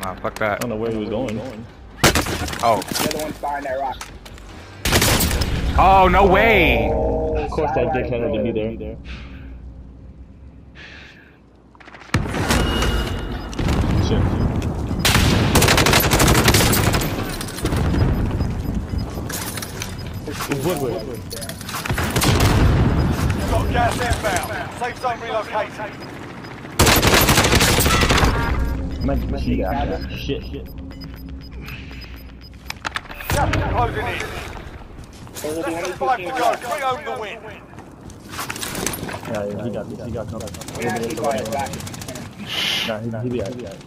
Nah, fuck that. I don't know where, he, was going. Oh. The other one's behind that rock. Oh, no way! Oh, of course that dickhead had to be there. Be. Woodward. Got gas inbound. Safe zone relocated. Might be she. Shit, shit. Gas is closing in. There's a Less than behind five to go. Three own the win. Yeah, yeah, he got this. He got covered. We're not keep going back. Nah, he, he be alright. He be alright.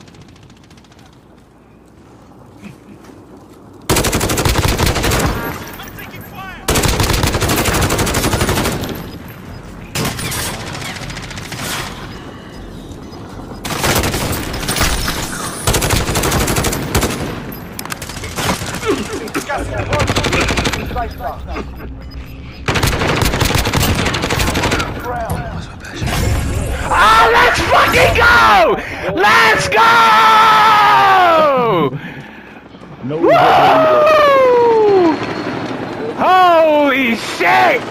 Gas is closing. Safe zone. Ground. Oh, let's fucking go! Let's go! No! Holy shit!